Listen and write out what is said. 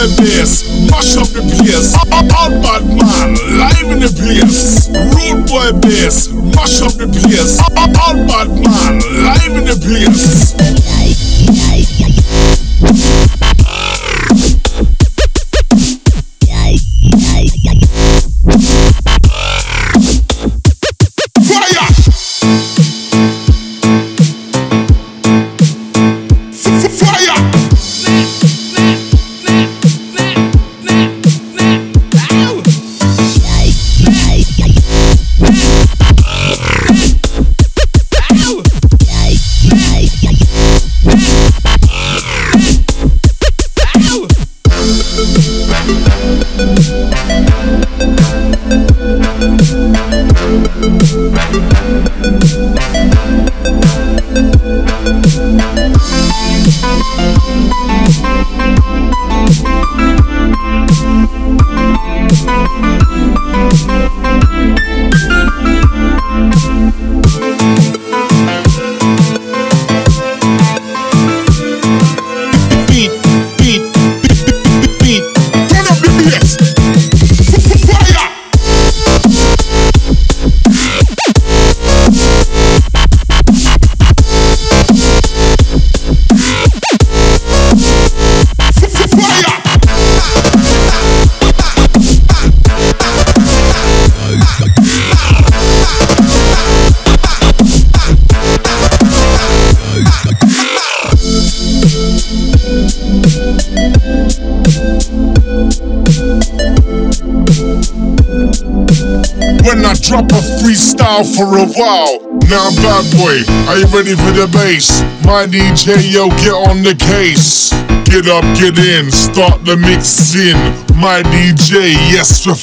boy bass, mash up the place. All bad man, live in the place. Rude boy bass, mash up the place. All bad man, live in the place. When I drop a freestyle for a while. Now I'm bad boy, are you ready for the bass? My DJ, yo, get on the case. Get up, get in, start the mixing. My DJ, yes, we're